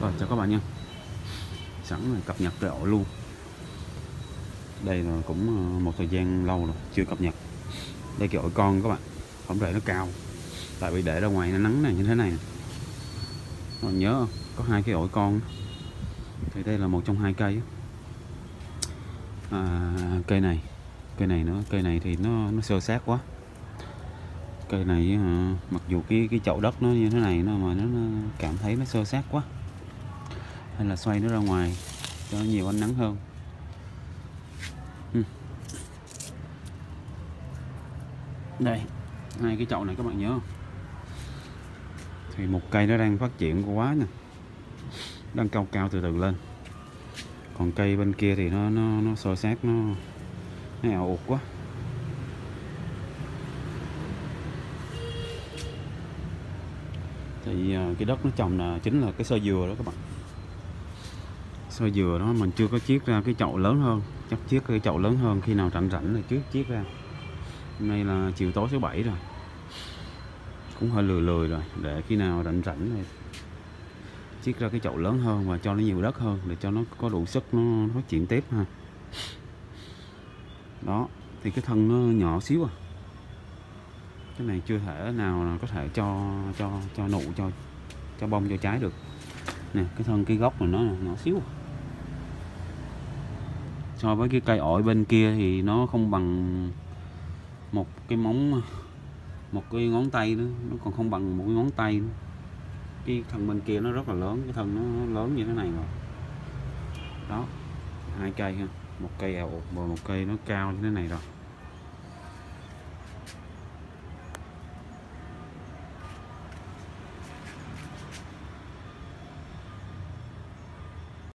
Rồi chào các bạn nha. Sẵn là cập nhật cái ổ luôn. Đây là cũng ờ, một thời gian lâu rồi Chưa cập nhật. Đây cái ổi con các bạn Không rễ nó cao. Tại vì để ra ngoài nó nắng này như thế này Các bạn nhớ không? Có hai cái ổi con Thì đây là một trong hai cây à, Cây này Cây này nữa. Cây này thì nó nó sơ sát quá. Cây này ờ, mặc dù cái cái chậu đất nó như thế này nó mà nó, nó cảm thấy nó sơ sát quá hay là xoay nó ra ngoài cho nó nhiều ánh nắng hơn. Ừ. Đây, hai cái chậu này các bạn nhớ không? Thì một cây nó đang phát triển quá nè đang cao cao từ từ lên. Còn cây bên kia thì nó nó nó sơ sát nó nó ảo ụt quá. Thì à, cái đất nó trồng là chính là cái sơ dừa đó các bạn sơ dừa đó mình chưa có chiết ra cái chậu lớn hơn. Chắc chiết cái chậu lớn hơn khi nào rảnh rảnh là trước chiết ra. Hôm nay là chiều tối thứ bảy rồi. Cũng hơi lười lười rồi. Để khi nào rảnh rảnh này chiết ra cái chậu lớn hơn và cho nó nhiều đất hơn để cho nó có đủ sức nó phát triển tiếp ha. Đó, thì cái thân nó nhỏ xíu à. Cái này chưa thể nào có thể cho cho cho nụ, cho cho bông, cho trái được. Nè, cái thân cái gốc của nó nhỏ xíu à so với cái cây ổi bên kia thì nó không bằng một cái móng, một cái ngón tay nữa. Nó còn không bằng một cái ngón tay nữa. cái thân bên kia nó rất là lớn, cái thân nó lớn như thế này rồi. Đó, hai cây ha. Một cây ổi và một cây nó cao như thế này rồi.